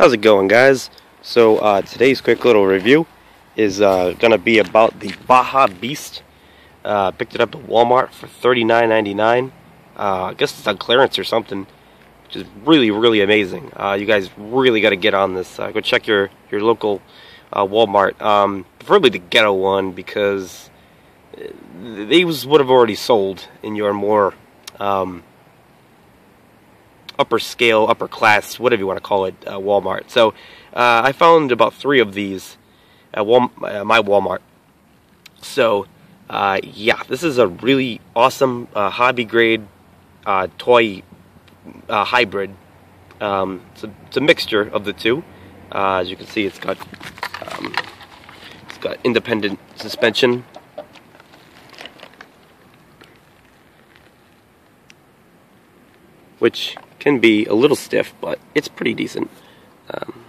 How's it going guys? So uh, today's quick little review is uh, going to be about the Baja Beast. Uh, picked it up at Walmart for $39.99. Uh, I guess it's on clearance or something, which is really, really amazing. Uh, you guys really got to get on this. Uh, go check your, your local Walmart, um, preferably the ghetto one because these would have already sold in your more um, upper scale, upper class, whatever you want to call it, uh, Walmart. So uh, I found about three of these at Wal uh, my Walmart. So uh, yeah, this is a really awesome uh, hobby grade uh, toy hybrid. Um, it's, a, it's, a, mixture of the two. as you can see, it's got um, it's got independent suspension which can be a little stiff, but it's pretty decent. Um,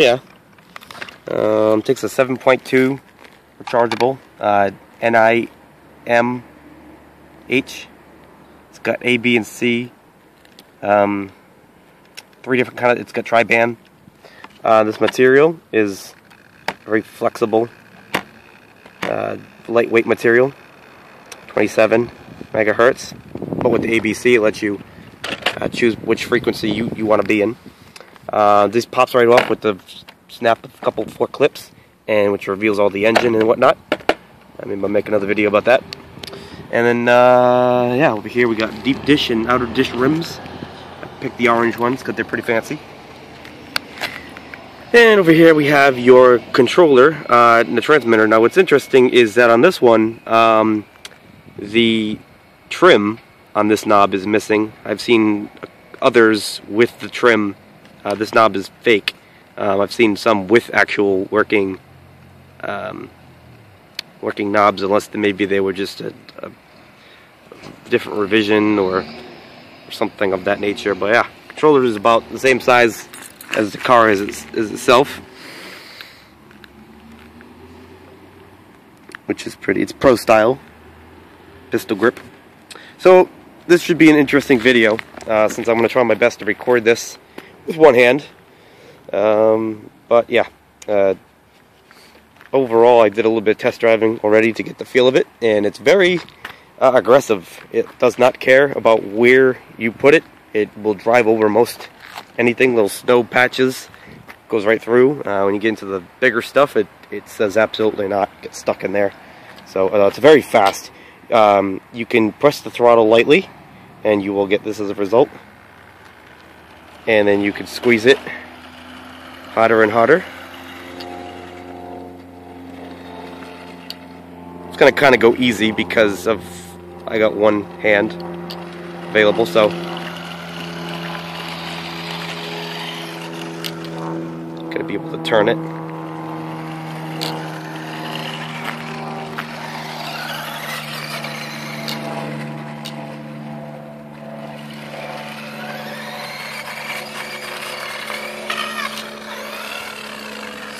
So yeah, um, takes a 7.2 rechargeable uh, NIMH. It's got A, B, and C. Um, three different kind of. It's got tri-band. Uh, this material is very flexible, uh, lightweight material, 27 megahertz. But with the ABC, it lets you uh, choose which frequency you, you want to be in. Uh, this pops right off with the snap of a couple four clips, and which reveals all the engine and whatnot. I mean, I'll make another video about that. And then, uh, yeah, over here we got deep dish and outer dish rims. I picked the orange ones because they're pretty fancy. And over here we have your controller uh, and the transmitter. Now what's interesting is that on this one, um, the trim on this knob is missing. I've seen others with the trim uh, this knob is fake. Um, I've seen some with actual working um, working knobs, unless maybe they were just a, a different revision or, or, something of that nature. But yeah, controller is about the same size as the car is, is itself. Which is pretty, it's pro style, pistol grip. So this should be an interesting video uh, since I'm going to try my best to record this with one hand. Um, but yeah, uh, overall I did a little bit of test driving already to get the feel of it, and it's very uh, aggressive. It does not care about where you put it. It will drive over most anything, little snow patches, goes right through. Uh, when you get into the bigger stuff, it, it says absolutely not, get stuck in there. So uh, it's very fast. Um, you can press the throttle lightly, and you will get this as a result and then you can squeeze it hotter and hotter. It's gonna kind of go easy because of I got one hand available so gonna be able to turn it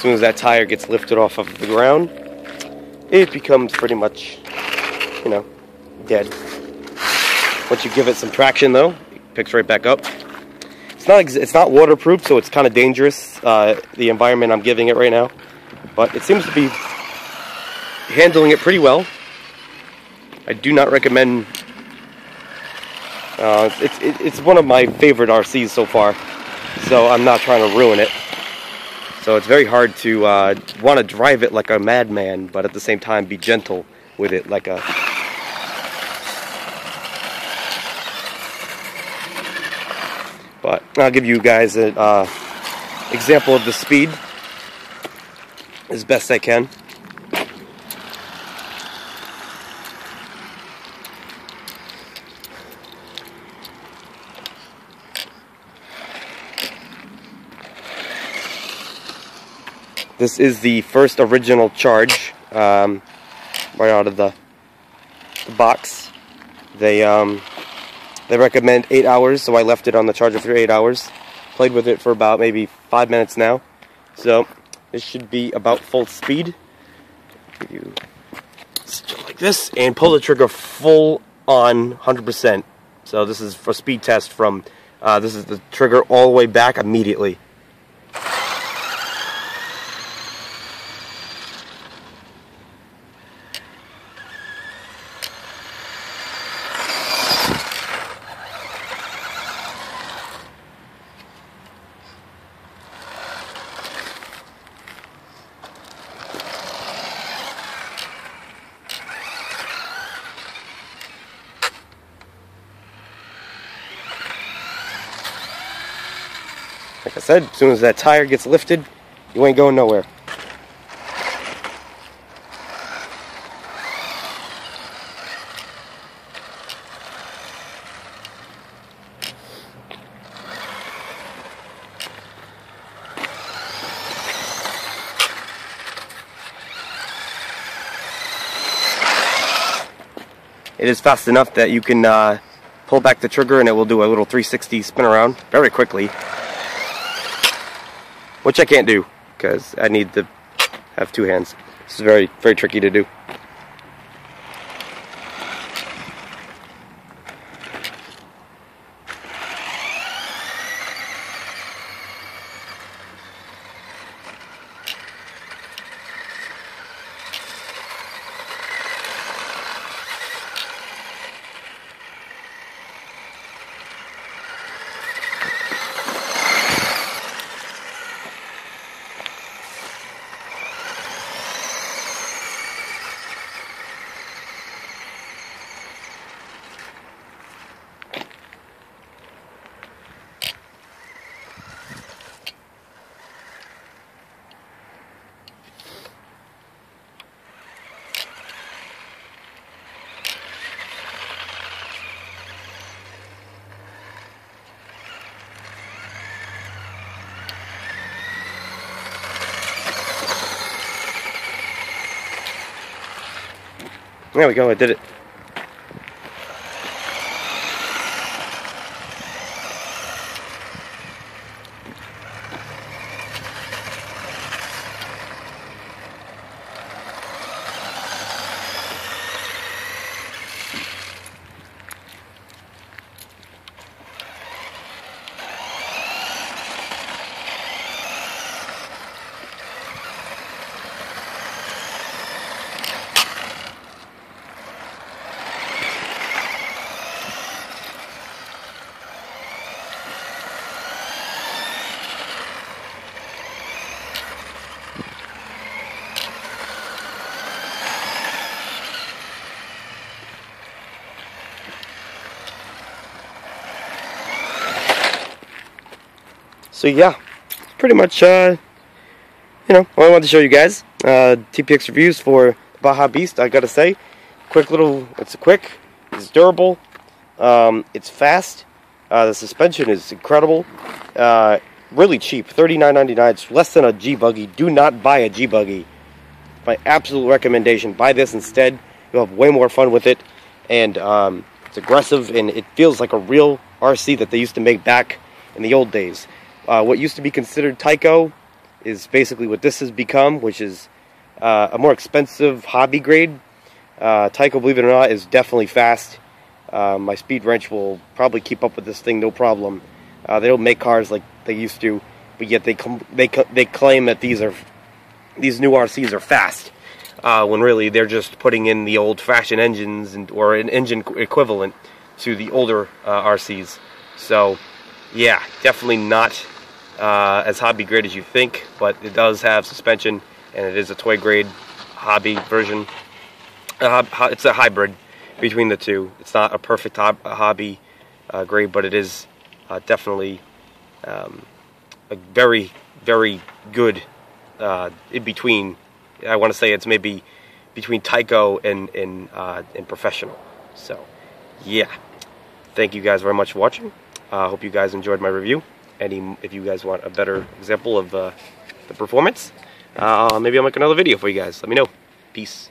As soon as that tire gets lifted off of the ground, it becomes pretty much, you know, dead. Once you give it some traction though, it picks right back up. It's not it's not waterproof, so it's kind of dangerous, uh, the environment I'm giving it right now. But it seems to be handling it pretty well. I do not recommend, uh, it's, it's one of my favorite RCs so far, so I'm not trying to ruin it. So it's very hard to uh, want to drive it like a madman, but at the same time be gentle with it like a... But I'll give you guys an uh, example of the speed as best I can. This is the first original charge, um, right out of the, the box. They um, they recommend eight hours, so I left it on the charger for eight hours. Played with it for about maybe five minutes now. So this should be about full speed. You like this and pull the trigger full on 100%. So this is for speed test from, uh, this is the trigger all the way back immediately. Like I said, as soon as that tire gets lifted, you ain't going nowhere. It is fast enough that you can uh, pull back the trigger and it will do a little 360 spin around very quickly which I can't do because I need to have two hands. This is very, very tricky to do. There we go, I did it. So yeah, pretty much, uh, you know, I wanted to show you guys. Uh, TPX reviews for Baja Beast, I gotta say. Quick little, it's quick, it's durable, um, it's fast, uh, the suspension is incredible, uh, really cheap, $39.99, it's less than a G-Buggy. Do not buy a G-Buggy. My absolute recommendation, buy this instead. You'll have way more fun with it, and um, it's aggressive, and it feels like a real RC that they used to make back in the old days. Uh, what used to be considered Tyco is basically what this has become, which is uh, a more expensive hobby grade. Uh, Tyco, believe it or not, is definitely fast. Uh, my speed wrench will probably keep up with this thing, no problem. Uh, they don't make cars like they used to, but yet they they they claim that these are these new RCs are fast, when really they're just putting in the old-fashioned engines and, or an engine equivalent to the older RCs. So, yeah, definitely not uh, as hobby grade as you think, but it does have suspension and it is a toy grade hobby version. Uh, it's a hybrid between the two. It's not a perfect hob hobby uh, grade, but it is uh, definitely um, a very, very good uh, in between. I want to say it's maybe between Tyco and and, uh, and professional. So, yeah. Thank you guys very much for watching. I hope you guys enjoyed my review any if you guys want a better example of uh, the performance, uh, maybe I'll make another video for you guys. Let me know. Peace.